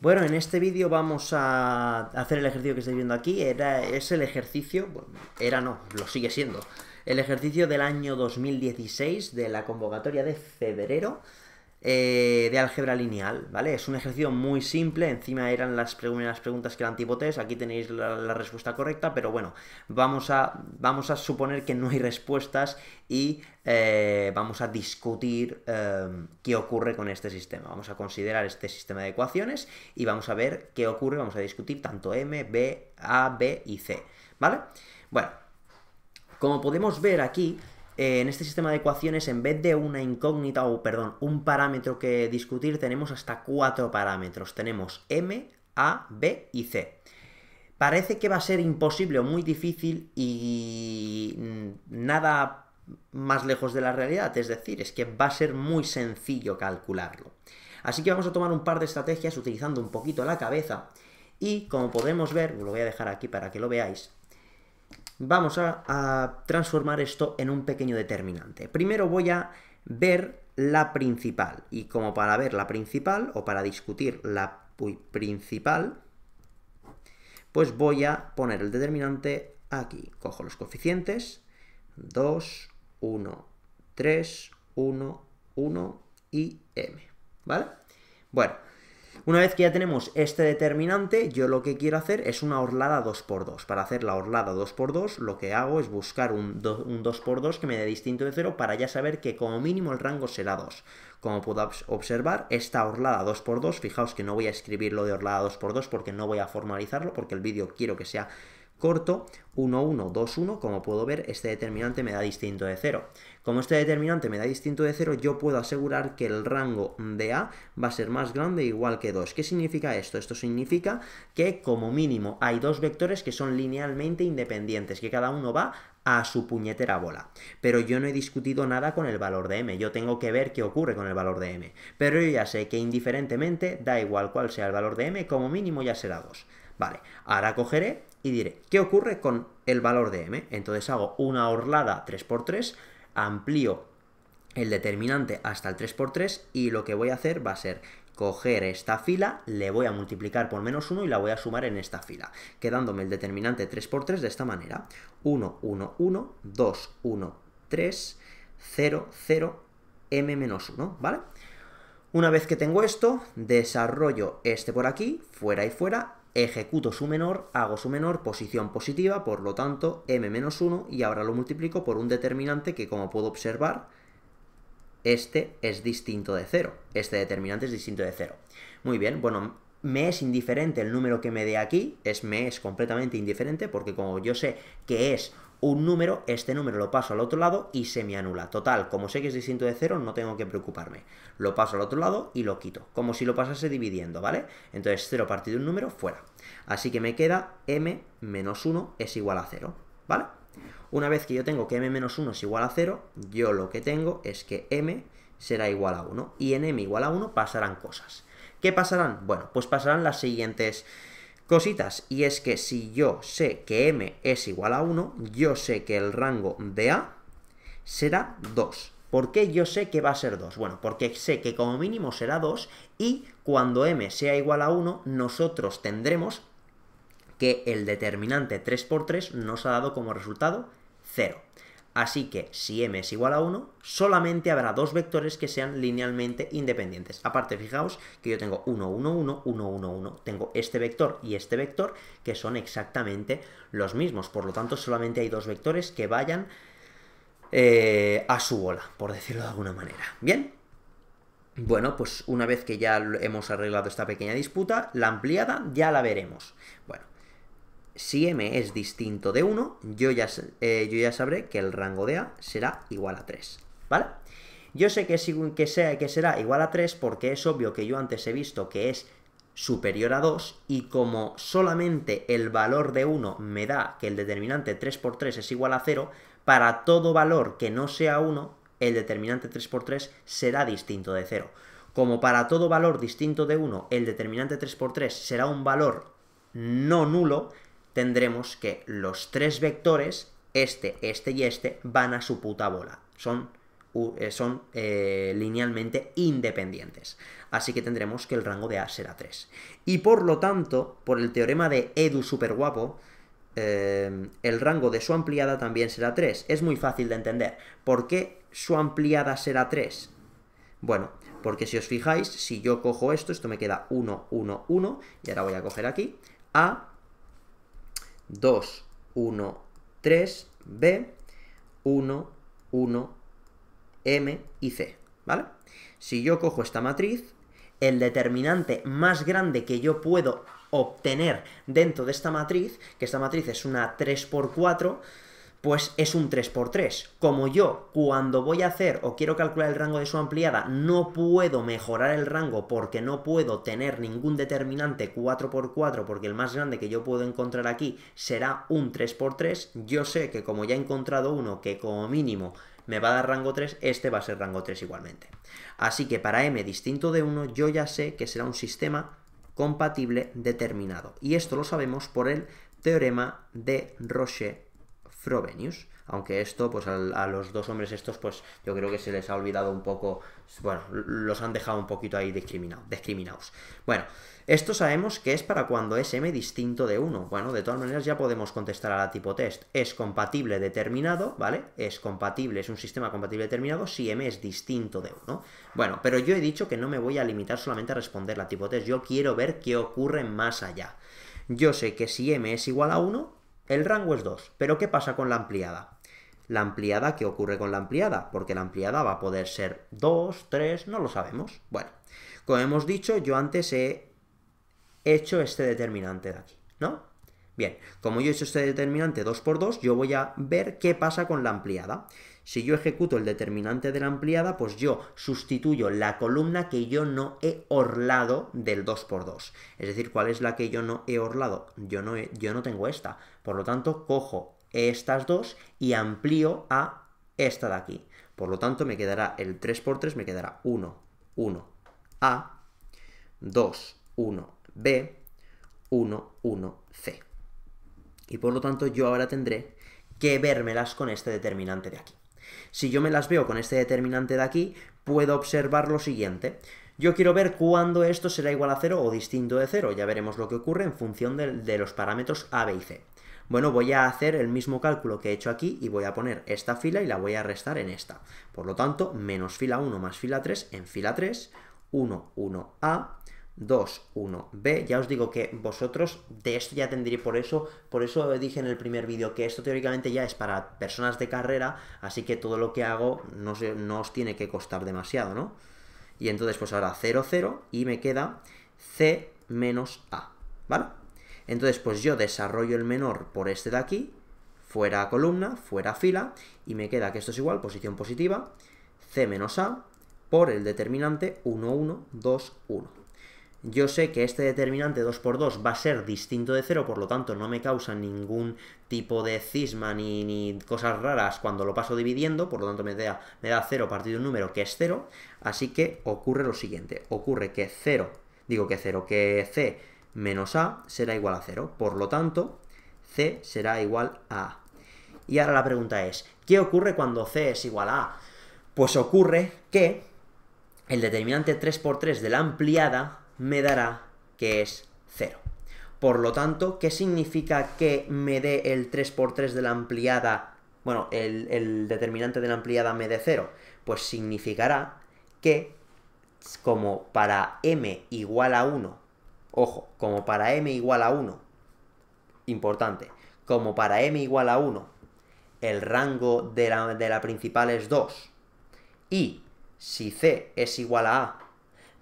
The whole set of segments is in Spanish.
Bueno, en este vídeo vamos a hacer el ejercicio que estáis viendo aquí. Era, es el ejercicio, bueno, era no, lo sigue siendo. El ejercicio del año 2016 de la convocatoria de febrero eh, de álgebra lineal, ¿vale? Es un ejercicio muy simple, encima eran las primeras preguntas que eran tipo test, aquí tenéis la, respuesta correcta, pero bueno, vamos a, vamos a suponer que no hay respuestas y eh, vamos a discutir eh, qué ocurre con este sistema. Vamos a considerar este sistema de ecuaciones y vamos a ver qué ocurre, vamos a discutir tanto m, b, a, b y c, ¿vale? Bueno, como podemos ver aquí, eh, en este sistema de ecuaciones, en vez de una incógnita, o perdón, un parámetro que discutir, tenemos hasta cuatro parámetros. Tenemos m, a, b y c. Parece que va a ser imposible o muy difícil y nada más lejos de la realidad, es decir, es que va a ser muy sencillo calcularlo. Así que vamos a tomar un par de estrategias utilizando un poquito la cabeza y como podemos ver, lo voy a dejar aquí para que lo veáis, vamos a, transformar esto en un pequeño determinante. Primero voy a ver la principal, y como para ver la principal, o para discutir la principal, pues voy a poner el determinante aquí. Cojo los coeficientes, 2, 1, 3, 1, 1 y m, ¿vale? Bueno, una vez que ya tenemos este determinante, yo lo que quiero hacer es una orlada 2x2. Para hacer la orlada 2x2, lo que hago es buscar un, 2x2 que me dé distinto de 0 para ya saber que como mínimo el rango será 2. Como puedo observar, esta orlada 2x2, fijaos que no voy a escribirlo de orlada 2x2 porque no voy a formalizarlo, porque el vídeo quiero que sea corto, 1, 1, 2, 1, como puedo ver, este determinante me da distinto de 0. Como este determinante me da distinto de 0, yo puedo asegurar que el rango de A va a ser más grande igual que 2. ¿Qué significa esto? Esto significa que como mínimo hay dos vectores que son linealmente independientes, que cada uno va a su puñetera bola. Pero yo no he discutido nada con el valor de m, yo tengo que ver qué ocurre con el valor de m. Pero yo ya sé que indiferentemente, da igual cuál sea el valor de m, como mínimo ya será 2. Vale, ahora cogeré y diré, ¿qué ocurre con el valor de m? Entonces hago una orlada 3x3, amplío el determinante hasta el 3x3 y lo que voy a hacer va a ser coger esta fila, le voy a multiplicar por menos 1 y la voy a sumar en esta fila, quedándome el determinante 3x3 de esta manera. 1, 1, 1, 2, 1, 3, 0, 0, m menos 1, ¿vale? Una vez que tengo esto, desarrollo este por aquí, fuera y fuera, ejecuto su menor, hago su menor, posición positiva, por lo tanto m-1 y ahora lo multiplico por un determinante que como puedo observar, este es distinto de 0. Este determinante es distinto de 0. Muy bien, bueno, me es indiferente el número que me dé aquí, es, me es completamente indiferente porque como yo sé que es un número, este número lo paso al otro lado y se me anula. Total, como sé que es distinto de 0, no tengo que preocuparme. Lo paso al otro lado y lo quito, como si lo pasase dividiendo, ¿vale? Entonces 0 partido de un número, fuera. Así que me queda m menos 1 es igual a 0, ¿vale? Una vez que yo tengo que m menos 1 es igual a 0, yo lo que tengo es que m será igual a 1. Y en m igual a 1 pasarán cosas. ¿Qué pasarán? Bueno, pues pasarán las siguientes cositas. Y es que si yo sé que m es igual a 1, yo sé que el rango de a será 2. ¿Por qué yo sé que va a ser 2? Bueno, porque sé que como mínimo será 2 y cuando m sea igual a 1, nosotros tendremos que el determinante 3 por 3 nos ha dado como resultado 0. Así que si m es igual a 1, solamente habrá dos vectores que sean linealmente independientes. Aparte, fijaos que yo tengo 1, 1, 1, 1, 1, 1. Tengo este vector y este vector que son exactamente los mismos. Por lo tanto, solamente hay dos vectores que vayan eh, a su bola, por decirlo de alguna manera. ¿Bien? Bueno, pues una vez que ya hemos arreglado esta pequeña disputa, la ampliada ya la veremos. Bueno, si m es distinto de 1, yo ya, eh, yo ya sabré que el rango de A será igual a 3, ¿vale? Yo sé que, que, sea, que será igual a 3 porque es obvio que yo antes he visto que es superior a 2 y como solamente el valor de 1 me da que el determinante 3 por 3 es igual a 0, para todo valor que no sea 1, el determinante 3 por 3 será distinto de 0. Como para todo valor distinto de 1, el determinante 3 por 3 será un valor no nulo, tendremos que los tres vectores, este, este y este, van a su puta bola. Son eh, son eh, linealmente independientes. Así que tendremos que el rango de A será 3. Y por lo tanto, por el teorema de Edu super guapo, eh, el rango de su ampliada también será 3. Es muy fácil de entender. ¿Por qué su ampliada será 3? Bueno, porque si os fijáis, si yo cojo esto, esto me queda 1, 1, 1, y ahora voy a coger aquí, A, 2, 1, 3, B, 1, 1, M y C, ¿vale? Si yo cojo esta matriz, el determinante más grande que yo puedo obtener dentro de esta matriz, que esta matriz es una 3x4, pues es un 3x3. Como yo, cuando voy a hacer o quiero calcular el rango de su ampliada, no puedo mejorar el rango porque no puedo tener ningún determinante 4x4, porque el más grande que yo puedo encontrar aquí será un 3x3, yo sé que como ya he encontrado uno que como mínimo me va a dar rango 3, este va a ser rango 3 igualmente. Así que para m distinto de 1, yo ya sé que será un sistema compatible determinado. Y esto lo sabemos por el teorema de Roche-Frobenius. Aunque esto, pues a, los dos hombres estos, pues yo creo que se les ha olvidado un poco, bueno, los han dejado un poquito ahí discriminados. Bueno, esto sabemos que es para cuando es m distinto de 1. Bueno, de todas maneras ya podemos contestar a la tipo test. Es compatible determinado, ¿vale? Es compatible, es un sistema compatible determinado si m es distinto de 1. Bueno, pero yo he dicho que no me voy a limitar solamente a responder la tipo test. Yo quiero ver qué ocurre más allá. Yo sé que si m es igual a 1, el rango es 2. Pero ¿qué pasa con la ampliada? La ampliada, ¿qué ocurre con la ampliada? Porque la ampliada va a poder ser 2, 3, no lo sabemos. Bueno, como hemos dicho, yo antes he hecho este determinante de aquí, ¿no? Bien, como yo he hecho este determinante 2 por 2, yo voy a ver qué pasa con la ampliada. Si yo ejecuto el determinante de la ampliada, pues yo sustituyo la columna que yo no he orlado del 2 por 2. Es decir, ¿cuál es la que yo no he orlado? Yo no, yo no tengo esta. Por lo tanto, cojo estas dos y amplío a esta de aquí. Por lo tanto, me quedará el 3 por 3, me quedará 1, 1, A, 2, 1, B, 1, 1, C. Y por lo tanto, yo ahora tendré que vérmelas con este determinante de aquí. Si yo me las veo con este determinante de aquí, puedo observar lo siguiente. Yo quiero ver cuándo esto será igual a 0 o distinto de 0. Ya veremos lo que ocurre en función de, los parámetros A, B y C. Bueno, voy a hacer el mismo cálculo que he hecho aquí y voy a poner esta fila y la voy a restar en esta. Por lo tanto, menos fila 1 más fila 3 en fila 3, 1, 1A, 2, 1, B. Ya os digo que vosotros de esto ya tendréis, por eso, por eso dije en el primer vídeo que esto teóricamente ya es para personas de carrera, así que todo lo que hago no, no os tiene que costar demasiado, ¿no? Y entonces pues ahora 0, 0 y me queda C menos A, ¿vale? Entonces, pues yo desarrollo el menor por este de aquí, fuera columna, fuera fila, y me queda que esto es igual, posición positiva, C menos A, por el determinante 1, 1, 2, 1. Yo sé que este determinante 2 por 2 va a ser distinto de 0, por lo tanto no me causa ningún tipo de cisma ni, ni cosas raras cuando lo paso dividiendo, por lo tanto me da, me da 0 partido de un número que es 0, así que ocurre lo siguiente, ocurre que 0, digo que 0, que C menos A será igual a 0. Por lo tanto, C será igual a. Y ahora la pregunta es, ¿qué ocurre cuando C es igual a A? Pues ocurre que el determinante 3 por 3 de la ampliada me dará que es 0. Por lo tanto, ¿qué significa que me dé el 3 por 3 de la ampliada? Bueno, el, el determinante de la ampliada me dé 0. Pues significará que como para m igual a 1 Ojo, como para m igual a 1, importante, como para m igual a 1, el rango de la, de la principal es 2, y si c es igual a a,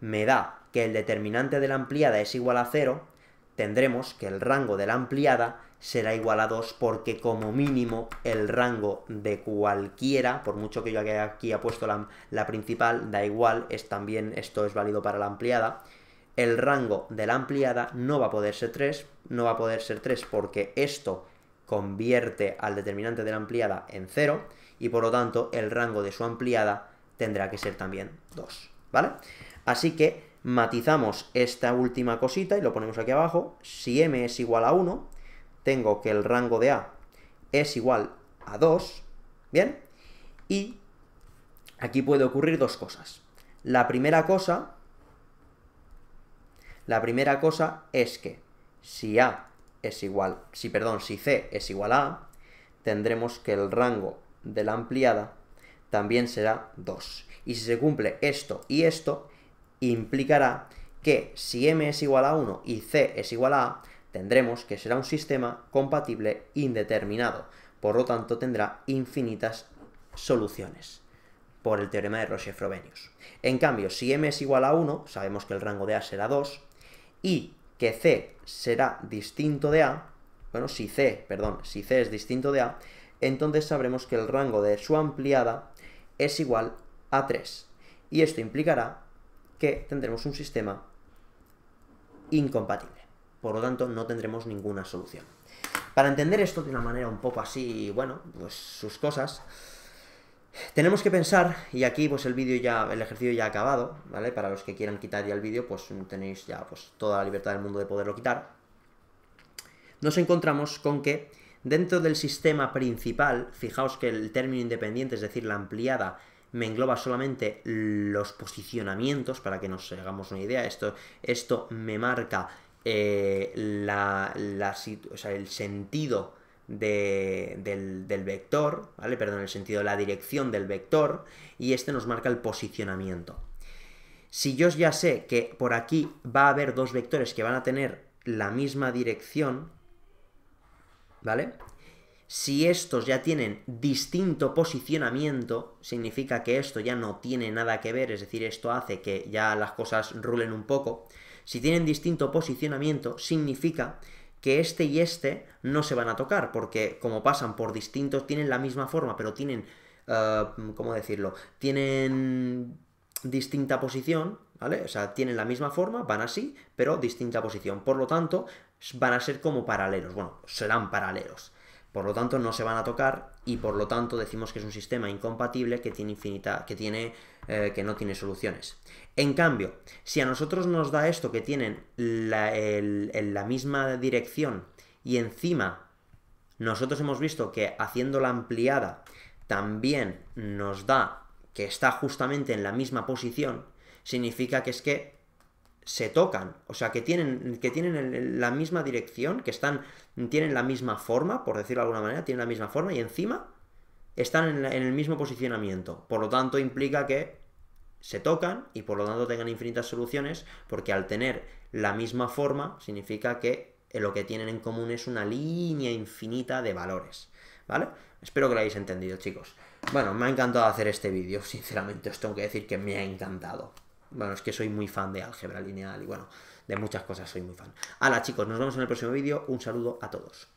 me da que el determinante de la ampliada es igual a 0, tendremos que el rango de la ampliada será igual a 2 porque como mínimo el rango de cualquiera, por mucho que yo aquí haya puesto la, la principal, da igual, es también, esto es válido para la ampliada, el rango de la ampliada no va a poder ser 3, no va a poder ser 3 porque esto convierte al determinante de la ampliada en 0 y por lo tanto el rango de su ampliada tendrá que ser también 2, ¿vale? Así que matizamos esta última cosita y lo ponemos aquí abajo. Si m es igual a 1, tengo que el rango de A es igual a 2, ¿bien? Y aquí puede ocurrir dos cosas. La primera cosa, la primera cosa es que si A es igual, si perdón, si C es igual a A, tendremos que el rango de la ampliada también será 2. Y si se cumple esto y esto, implicará que si m es igual a 1 y c es igual a a, tendremos que será un sistema compatible indeterminado. Por lo tanto, tendrá infinitas soluciones por el teorema de Roche-Frobenius. En cambio, si m es igual a 1, sabemos que el rango de a será 2, y que c será distinto de a, bueno, si c, perdón, si c es distinto de a, entonces sabremos que el rango de su ampliada es igual a 3. Y esto implicará que tendremos un sistema incompatible. Por lo tanto, no tendremos ninguna solución. Para entender esto de una manera un poco así, bueno, pues sus cosas, tenemos que pensar, y aquí pues el vídeo ya, el ejercicio ya ha acabado, ¿vale? Para los que quieran quitar ya el vídeo, pues tenéis ya pues toda la libertad del mundo de poderlo quitar. Nos encontramos con que dentro del sistema principal, fijaos que el término independiente, es decir, la ampliada, me engloba solamente los posicionamientos, para que nos hagamos una idea. Esto, esto me marca eh, la, el sentido del, del, vector, ¿vale? Perdón, el sentido de la dirección del vector, y este nos marca el posicionamiento. Si yo ya sé que por aquí va a haber dos vectores que van a tener la misma dirección, ¿vale? Si estos ya tienen distinto posicionamiento, significa que esto ya no tiene nada que ver, es decir, esto hace que ya las cosas rulen un poco. Si tienen distinto posicionamiento, significa que este y este no se van a tocar, porque como pasan por distintos, tienen la misma forma, pero tienen, eh, ¿cómo decirlo? Tienen distinta posición, ¿vale? O sea, tienen la misma forma, van así, pero distinta posición. Por lo tanto, van a ser como paralelos, bueno, serán paralelos. Por lo tanto, no se van a tocar y por lo tanto decimos que es un sistema incompatible que tiene infinita, que tiene, eh, que no tiene soluciones. En cambio, si a nosotros nos da esto que tienen la, la misma dirección y encima nosotros hemos visto que haciendo la ampliada también nos da que está justamente en la misma posición, significa que es que se tocan, o sea, que tienen, que tienen la misma dirección, que están, tienen la misma forma, por decirlo de alguna manera, tienen la misma forma y encima están en, el mismo posicionamiento. Por lo tanto, implica que se tocan y por lo tanto tengan infinitas soluciones, porque al tener la misma forma significa que lo que tienen en común es una línea infinita de valores. ¿Vale? Espero que lo hayáis entendido, chicos. Bueno, me ha encantado hacer este vídeo, sinceramente, os tengo que decir que me ha encantado. Bueno, es que soy muy fan de álgebra lineal y bueno, de muchas cosas soy muy fan. Hala chicos, nos vemos en el próximo vídeo. Un saludo a todos.